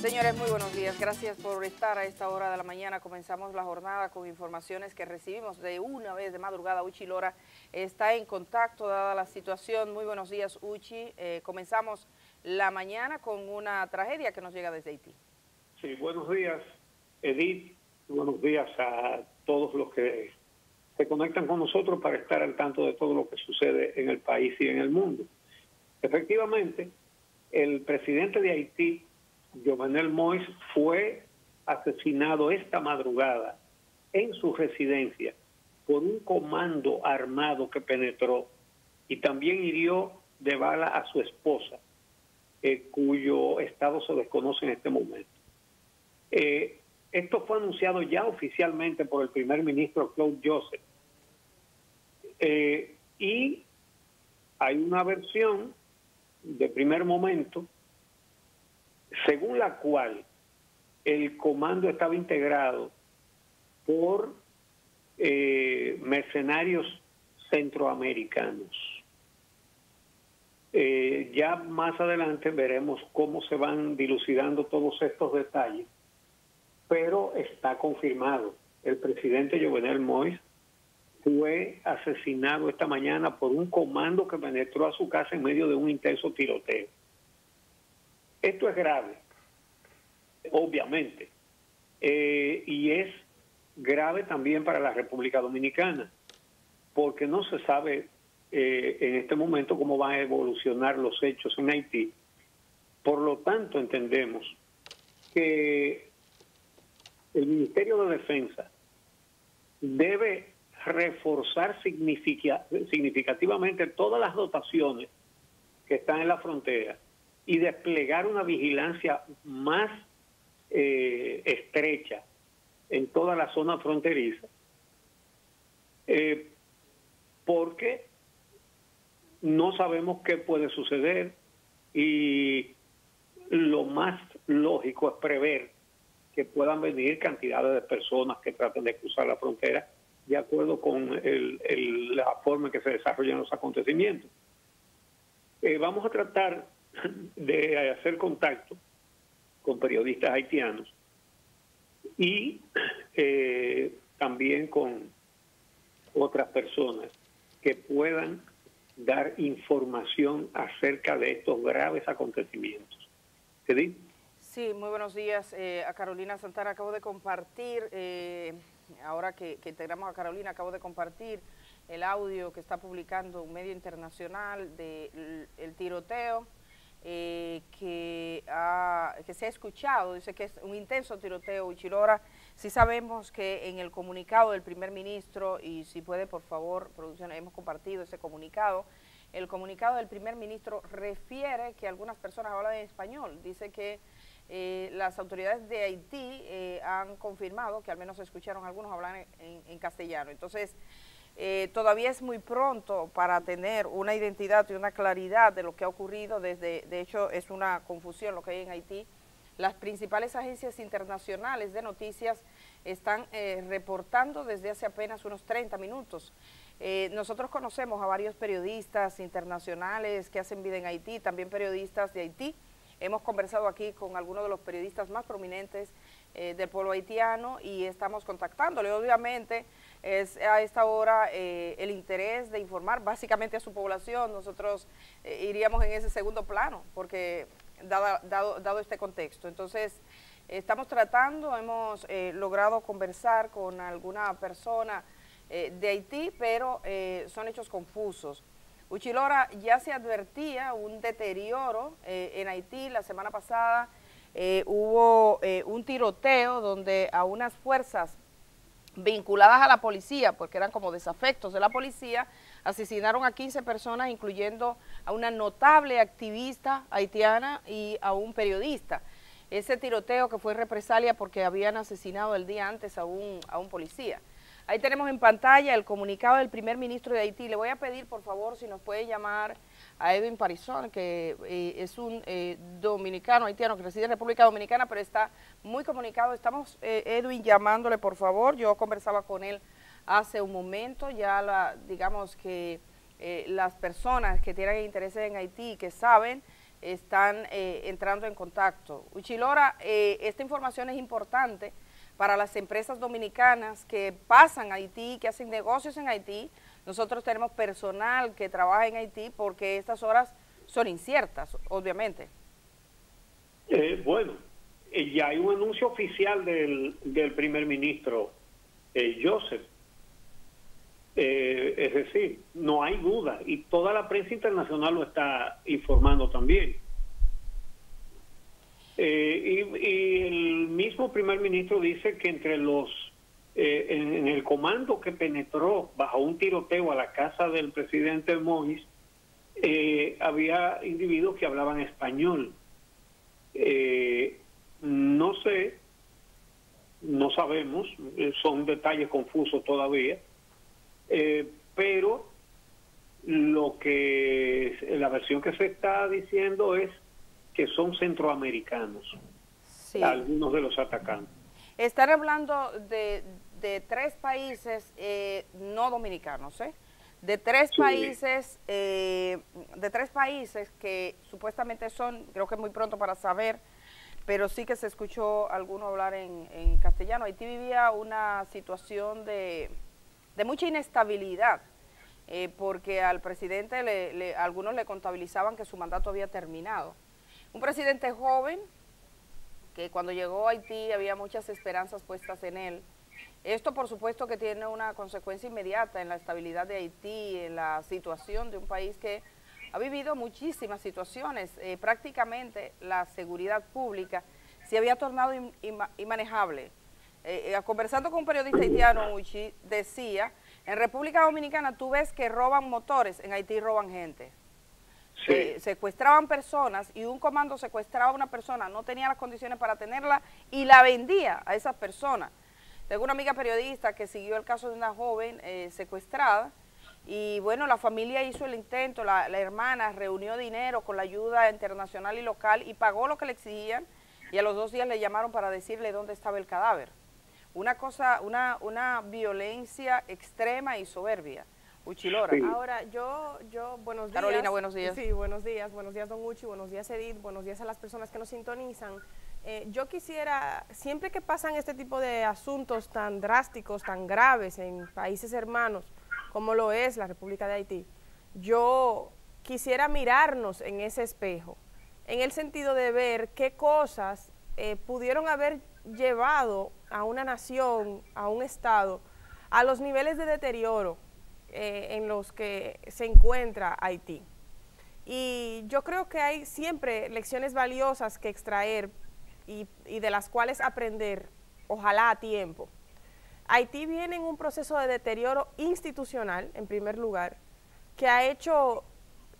Señores, muy buenos días. Gracias por estar a esta hora de la mañana. Comenzamos la jornada con informaciones que recibimos de una vez de madrugada. Uchi Lora está en contacto dada la situación. Muy buenos días, Uchi. Eh, comenzamos la mañana con una tragedia que nos llega desde Haití. Sí, buenos días, Edith. Buenos días a todos los que se conectan con nosotros para estar al tanto de todo lo que sucede en el país y en el mundo. Efectivamente, el presidente de Haití, Jovenel Mois fue asesinado esta madrugada en su residencia por un comando armado que penetró y también hirió de bala a su esposa, eh, cuyo estado se desconoce en este momento. Eh, esto fue anunciado ya oficialmente por el primer ministro Claude Joseph. Eh, y hay una versión de primer momento según la cual el comando estaba integrado por eh, mercenarios centroamericanos. Eh, ya más adelante veremos cómo se van dilucidando todos estos detalles, pero está confirmado. El presidente Jovenel Mois fue asesinado esta mañana por un comando que penetró a su casa en medio de un intenso tiroteo. Esto es grave, obviamente, eh, y es grave también para la República Dominicana, porque no se sabe eh, en este momento cómo van a evolucionar los hechos en Haití. Por lo tanto, entendemos que el Ministerio de Defensa debe reforzar significativamente todas las dotaciones que están en la frontera y desplegar una vigilancia más eh, estrecha en toda la zona fronteriza, eh, porque no sabemos qué puede suceder y lo más lógico es prever que puedan venir cantidades de personas que traten de cruzar la frontera de acuerdo con la forma en que se desarrollan los acontecimientos. Eh, vamos a tratar de hacer contacto con periodistas haitianos y eh, también con otras personas que puedan dar información acerca de estos graves acontecimientos. ¿Edith? Sí, muy buenos días. Eh, a Carolina Santana acabo de compartir, eh, ahora que, que integramos a Carolina, acabo de compartir el audio que está publicando un medio internacional del el tiroteo eh, que, que se ha escuchado, dice que es un intenso tiroteo, Uchilora. Sí sabemos que en el comunicado del primer ministro, y si puede por favor, producción, hemos compartido ese comunicado, el comunicado del primer ministro refiere que algunas personas hablan en español, dice que eh, las autoridades de Haití eh, han confirmado que al menos escucharon algunos hablar en castellano. Entonces, eh, todavía es muy pronto para tener una identidad y una claridad de lo que ha ocurrido. Desde, de hecho, es una confusión lo que hay en Haití. Las principales agencias internacionales de noticias están eh, reportando desde hace apenas unos 30 minutos. Eh, nosotros conocemos a varios periodistas internacionales que hacen vida en Haití, también periodistas de Haití. Hemos conversado aquí con algunos de los periodistas más prominentes del pueblo haitiano y estamos contactándole. Obviamente, es a esta hora eh, el interés de informar básicamente a su población. Nosotros eh, iríamos en ese segundo plano, porque dado, dado, dado este contexto. Entonces, estamos tratando, hemos eh, logrado conversar con alguna persona de Haití, pero son hechos confusos. Uchilora ya se advertía un deterioro en Haití la semana pasada. hubo un tiroteo donde a unas fuerzas vinculadas a la policía, porque eran como desafectos de la policía, asesinaron a 15 personas, incluyendo a una notable activista haitiana y a un periodista. Ese tiroteo que fue represalia porque habían asesinado el día antes a un, a un policía. Ahí tenemos en pantalla el comunicado del primer ministro de Haití. Le voy a pedir, por favor, si nos puede llamar a Edwin Parizón, que eh, es un eh, dominicano haitiano que reside en República Dominicana, pero está muy comunicado. Estamos, eh, Edwin, llamándole, por favor. Yo conversaba con él hace un momento, ya la, digamos que las personas que tienen interés en Haití, que saben, están eh, entrando en contacto. Uchilora, eh, esta información es importante para las empresas dominicanas que pasan a Haití, que hacen negocios en Haití. Nosotros tenemos personal que trabaja en Haití porque estas horas son inciertas, obviamente. Eh, bueno, ya hay un anuncio oficial del, del primer ministro Joseph eh, es decir, no hay duda y toda la prensa internacional lo está informando también. Eh, y, el mismo primer ministro dice que entre los, eh, en, el comando que penetró bajo un tiroteo a la casa del presidente Moïse, había individuos que hablaban español. no sé, no sabemos, son detalles confusos todavía eh, pero lo que la versión que se está diciendo es que son centroamericanos, algunos de los atacantes. Están hablando de, tres países eh, no dominicanos, ¿eh? De tres países, eh, de tres países que supuestamente son, creo que es muy pronto para saber, pero sí que se escuchó alguno hablar en, en castellano. Haití vivía una situación de de mucha inestabilidad, eh, porque al presidente le, algunos le contabilizaban que su mandato había terminado. Un presidente joven, que cuando llegó a Haití había muchas esperanzas puestas en él. Esto por supuesto que tiene una consecuencia inmediata en la estabilidad de Haití, en la situación de un país que ha vivido muchísimas situaciones. Eh, prácticamente la seguridad pública se había tornado inmanejable. Eh, eh, conversando con un periodista haitiano, Uchi, decía, en República Dominicana tú ves que roban motores, en Haití roban gente. Eh, secuestraban personas y un comando secuestraba a una persona, no tenía las condiciones para tenerla y la vendía a esas personas. Tengo una amiga periodista que siguió el caso de una joven secuestrada y bueno, la familia hizo el intento, la, la hermana reunió dinero con la ayuda internacional y local y pagó lo que le exigían y a los dos días le llamaron para decirle dónde estaba el cadáver una cosa, una, una violencia extrema y soberbia. Uchilora. Ahora, yo, yo, buenos días. Carolina, buenos días. Sí, buenos días. Buenos días, don Uchi. Buenos días, Edith. Buenos días a las personas que nos sintonizan. Eh, yo quisiera, siempre que pasan este tipo de asuntos tan drásticos, tan graves en países hermanos, como lo es la República de Haití, yo quisiera mirarnos en ese espejo, en el sentido de ver qué cosas eh, pudieron haber llevado a una nación, a un Estado, a los niveles de deterioro eh, en los que se encuentra Haití. Y yo creo que hay siempre lecciones valiosas que extraer y, de las cuales aprender, ojalá a tiempo. Haití viene en un proceso de deterioro institucional, en primer lugar, que ha hecho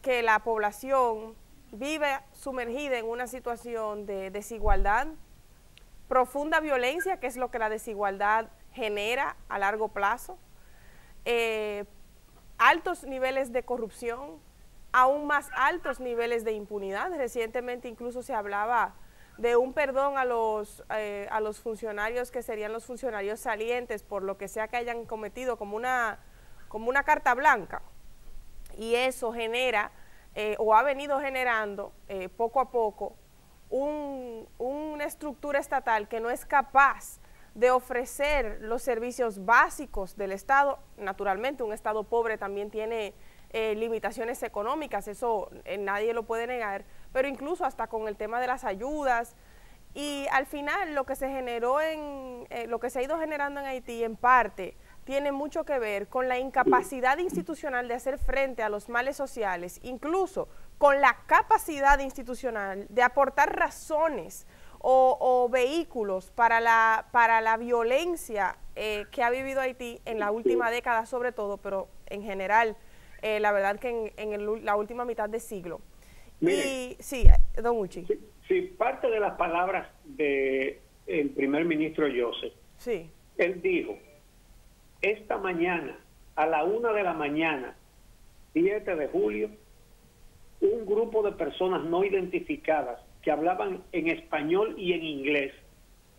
que la población vive sumergida en una situación de desigualdad, profunda violencia, que es lo que la desigualdad genera a largo plazo, eh, altos niveles de corrupción, aún más altos niveles de impunidad. Recientemente incluso se hablaba de un perdón a los, eh, a los funcionarios que serían los funcionarios salientes por lo que sea que hayan cometido como una, como una carta blanca. Y eso genera eh, o ha venido generando poco a poco una estructura estatal que no es capaz de ofrecer los servicios básicos del Estado, naturalmente un Estado pobre también tiene eh, limitaciones económicas, eso eh, nadie lo puede negar, pero incluso hasta con el tema de las ayudas, y al final lo que se generó en, eh, lo que se ha ido generando en Haití en parte tiene mucho que ver con la incapacidad institucional de hacer frente a los males sociales, incluso con la capacidad institucional de aportar razones o, vehículos para la, para la violencia eh, que ha vivido Haití en la última década sobre todo, pero en general, eh, la verdad que en, la última mitad de siglo. y sí, don Uchi. Sí, parte de las palabras del el primer ministro Joseph, sí. él dijo, esta mañana, a la una de la mañana, 7 de julio, un grupo de personas no identificadas que hablaban en español y en inglés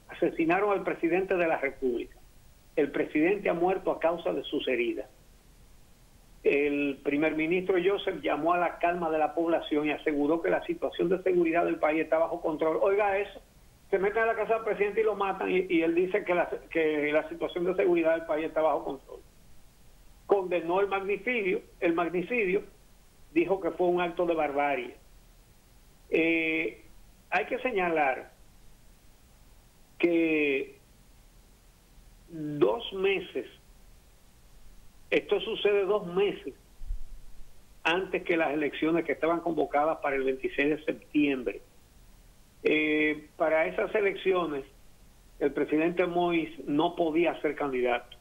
asesinaron al presidente de la República. El presidente ha muerto a causa de sus heridas. el primer ministro Joseph llamó a la calma de la población y aseguró que la situación de seguridad del país está bajo control. Oiga eso, se meten a la casa del presidente y lo matan y, él dice que la, que la situación de seguridad del país está bajo control. Condenó el magnicidio, el magnicidio, dijo que fue un acto de barbarie. Eh, hay que señalar que dos meses esto sucede dos meses antes que las elecciones que estaban convocadas para el 26 de septiembre. Eh, para esas elecciones, el presidente Mois no podía ser candidato.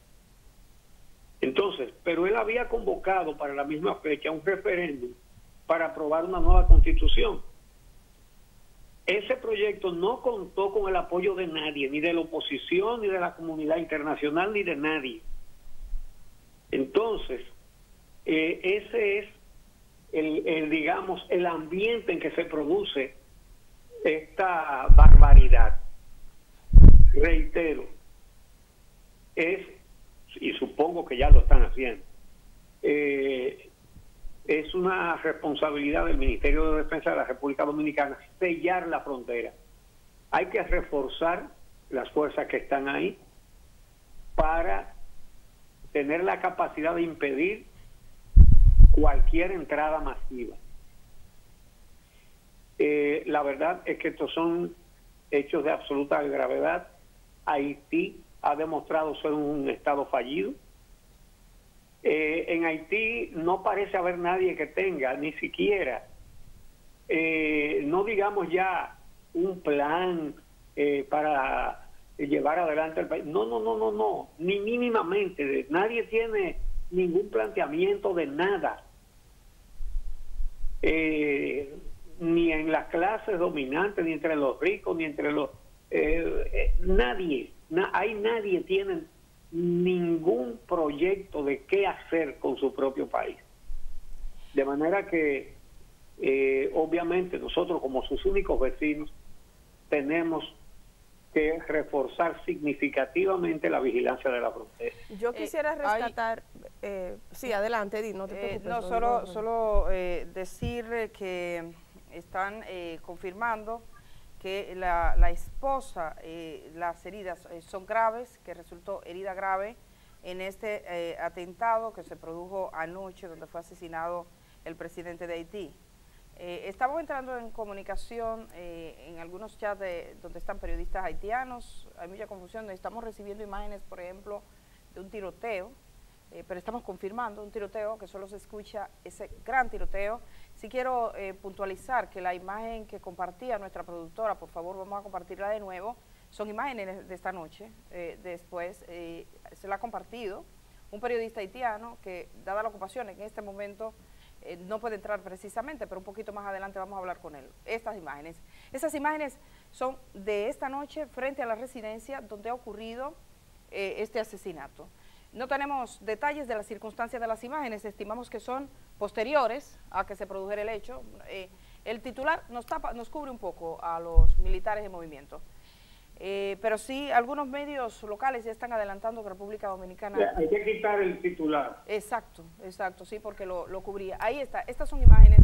Entonces, pero él había convocado para la misma fecha un referéndum para aprobar una nueva constitución. Ese proyecto no contó con el apoyo de nadie, ni de la oposición, ni de la comunidad internacional, ni de nadie. Entonces, eh, ese es el, digamos, el ambiente en que se produce esta barbaridad. Reitero, es, y supongo que ya lo están haciendo, eh, es una responsabilidad del Ministerio de Defensa de la República Dominicana sellar la frontera. Hay que reforzar las fuerzas que están ahí para tener la capacidad de impedir cualquier entrada masiva. Eh, la verdad es que estos son hechos de absoluta gravedad. Haití ha demostrado ser un estado fallido. Eh, en Haití no parece haber nadie que tenga, ni siquiera, eh, no digamos ya un plan para llevar adelante el país. No, no, no, no, no, ni mínimamente. Nadie tiene ningún planteamiento de nada. Eh, ni en las clases dominantes, ni entre los ricos, ni entre los... Eh, eh, nadie, hay nadie tiene ningún proyecto de qué hacer con su propio país. De manera que, obviamente, nosotros como sus únicos vecinos, tenemos que reforzar significativamente la vigilancia de la frontera. Yo eh, quisiera rescatar, eh, sí, adelante, Di, no te eh, preocupes. no, solo, solo decir que están confirmando que la, esposa, las heridas son graves, que resultó herida grave en este atentado que se produjo anoche donde fue asesinado el presidente de Haití. Eh, estamos entrando en comunicación eh, en algunos chats de, donde están periodistas haitianos, hay mucha confusión, estamos recibiendo imágenes, por ejemplo, de un tiroteo, eh, pero estamos confirmando un tiroteo que solo se escucha ese gran tiroteo. Si quiero puntualizar que la imagen que compartía nuestra productora, por favor vamos a compartirla de nuevo, son imágenes de esta noche, después se la ha compartido un periodista haitiano que, dada la ocupación en este momento, eh, no puede entrar precisamente, pero un poquito más adelante vamos a hablar con él. Estas imágenes. Esas imágenes son de esta noche frente a la residencia donde ha ocurrido eh, este asesinato. No tenemos detalles de las circunstancias de las imágenes, estimamos que son posteriores a que se produjera el hecho. Eh, el titular nos, tapa, nos cubre un poco a los militares en movimiento. Eh, pero sí, algunos medios locales ya están adelantando que República Dominicana... hay que quitar el titular. Exacto, exacto, sí, porque lo, lo cubría. Ahí está, estas son imágenes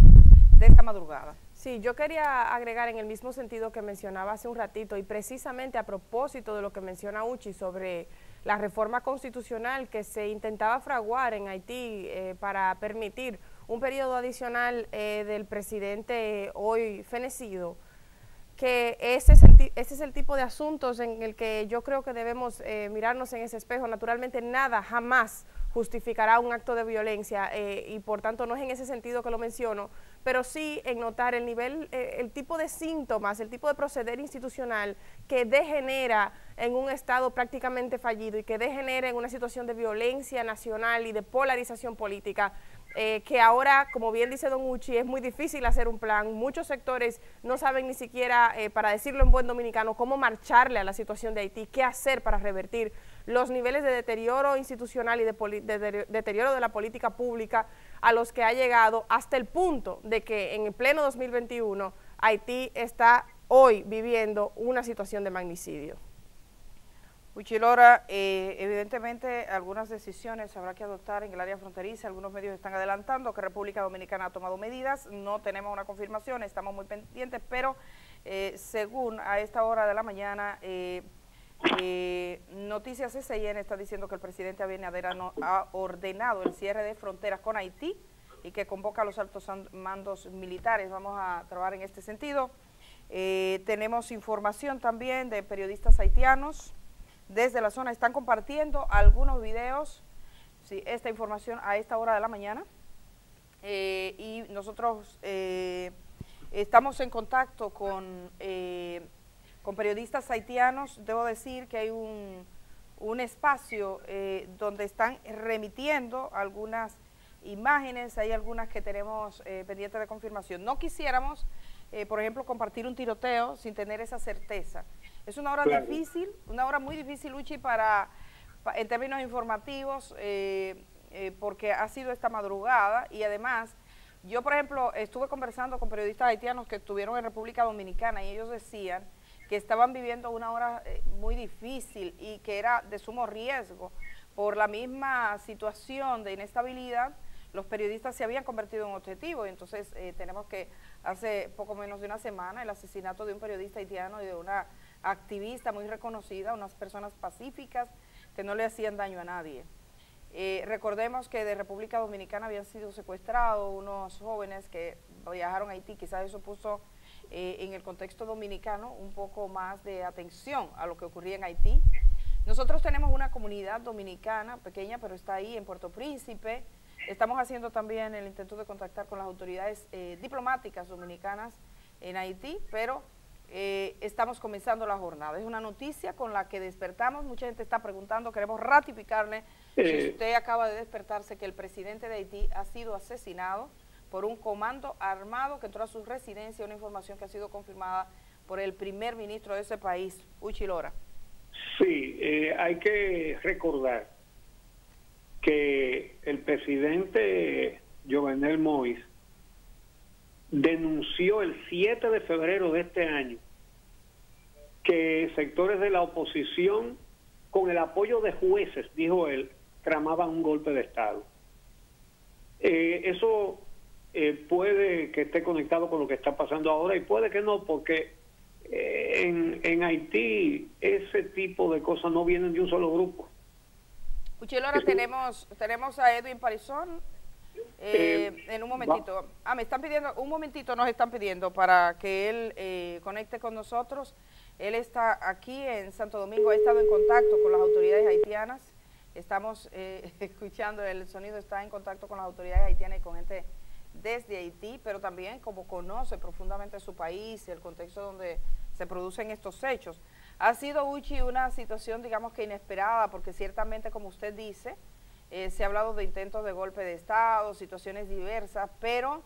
de esta madrugada. Sí, yo quería agregar en el mismo sentido que mencionaba hace un ratito y precisamente a propósito de lo que menciona Uchi sobre la reforma constitucional que se intentaba fraguar en Haití eh, para permitir un periodo adicional eh, del presidente hoy fenecido, que ese es, el, ese es el tipo de asuntos en el que yo creo que debemos eh, mirarnos en ese espejo. Naturalmente nada jamás justificará un acto de violencia eh, y por tanto no es en ese sentido que lo menciono, pero sí en notar el nivel, eh, el tipo de síntomas, el tipo de proceder institucional que degenera en un Estado prácticamente fallido y que degenera en una situación de violencia nacional y de polarización política eh, que ahora, como bien dice Don Uchi, es muy difícil hacer un plan. Muchos sectores no saben ni siquiera, eh, para decirlo en buen dominicano, cómo marcharle a la situación de Haití, qué hacer para revertir los niveles de deterioro institucional y de, deterioro de la política pública a los que ha llegado hasta el punto de que en el pleno 2021 Haití está hoy viviendo una situación de magnicidio. Uchilora, eh, evidentemente algunas decisiones habrá que adoptar en el área fronteriza, algunos medios están adelantando que República Dominicana ha tomado medidas, no tenemos una confirmación, estamos muy pendientes, pero eh, según a esta hora de la mañana, eh, Noticias SIN está diciendo que el presidente Abinader ha ordenado el cierre de fronteras con Haití y que convoca a los altos mandos militares, vamos a trabajar en este sentido. tenemos información también de periodistas haitianos, desde la zona. Están compartiendo algunos videos, sí, esta información a esta hora de la mañana. Eh, y nosotros eh, estamos en contacto con, eh, con periodistas haitianos. Debo decir que hay un, un espacio donde están remitiendo algunas imágenes, hay algunas que tenemos pendientes de confirmación. No quisiéramos, por ejemplo, compartir un tiroteo sin tener esa certeza. Es una hora difícil, una hora muy difícil, Uchi, para, en términos informativos, eh, eh, porque ha sido esta madrugada y además, yo por ejemplo estuve conversando con periodistas haitianos que estuvieron en República Dominicana y ellos decían que estaban viviendo una hora eh, muy difícil y que era de sumo riesgo por la misma situación de inestabilidad, los periodistas se habían convertido en objetivo y entonces tenemos que hace poco menos de una semana el asesinato de un periodista haitiano y de una activista muy reconocida, unas personas pacíficas que no le hacían daño a nadie. Eh, recordemos que de República Dominicana habían sido secuestrados unos jóvenes que viajaron a Haití, quizás eso puso eh, en el contexto dominicano un poco más de atención a lo que ocurría en Haití. Nosotros tenemos una comunidad dominicana pequeña, pero está ahí en Puerto Príncipe. Estamos haciendo también el intento de contactar con las autoridades eh, diplomáticas dominicanas en Haití, pero eh, estamos comenzando la jornada. Es una noticia con la que despertamos, mucha gente está preguntando, queremos ratificarle si usted acaba de despertarse que el presidente de Haití ha sido asesinado por un comando armado que entró a su residencia, una información que ha sido confirmada por el primer ministro de ese país, Uchi Lora. Sí, eh, hay que recordar que el presidente Jovenel Moïse denunció el 7 de febrero de este año que sectores de la oposición, con el apoyo de jueces, dijo él, tramaban un golpe de Estado. Eh, eso eh, puede que esté conectado con lo que está pasando ahora y puede que no, porque eh, en, en Haití ese tipo de cosas no vienen de un solo grupo. ahora tenemos, tenemos a Edwin Parizón, eh, eh, en un momentito. Ah, me están pidiendo, un momentito nos están pidiendo para que él eh, conecte con nosotros. Él está aquí en Santo Domingo, ha estado en contacto con las autoridades haitianas. Estamos escuchando, el sonido está en contacto con las autoridades haitianas y con gente desde Haití, pero también como conoce profundamente su país, el contexto donde se producen estos hechos. Ha sido, Uchi, una situación, digamos que inesperada, porque ciertamente, como usted dice, eh, se ha hablado de intentos de golpe de Estado, situaciones diversas, pero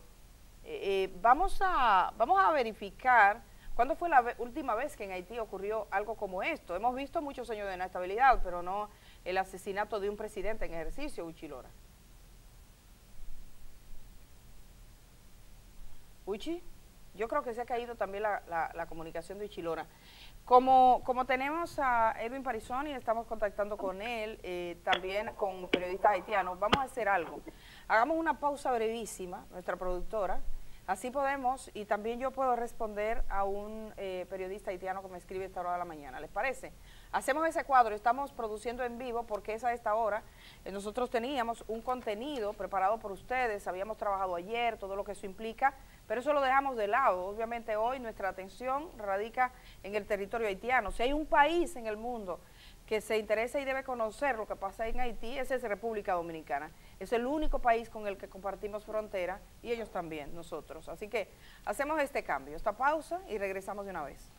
eh, eh, vamos, a, vamos a verificar cuándo fue la última vez que en Haití ocurrió algo como esto. Hemos visto muchos años de inestabilidad, pero no el asesinato de un presidente en ejercicio, Uchilora. Uchi, yo creo que se ha caído también la, comunicación de Uchilora. Como, como tenemos a Edwin Parizón y estamos contactando con él, eh, también con periodistas haitianos, vamos a hacer algo. Hagamos una pausa brevísima, nuestra productora, así podemos, y también yo puedo responder a un eh, periodista haitiano que me escribe esta hora de la mañana, ¿les parece? Hacemos ese cuadro, estamos produciendo en vivo porque es a esta hora. Eh, nosotros teníamos un contenido preparado por ustedes, habíamos trabajado ayer, todo lo que eso implica, pero eso lo dejamos de lado. Obviamente hoy nuestra atención radica en el territorio haitiano. Si hay un país en el mundo que se interesa y debe conocer lo que pasa en Haití, ese es República Dominicana. Es el único país con el que compartimos frontera y ellos también, nosotros. Así que hacemos este cambio, esta pausa y regresamos de una vez.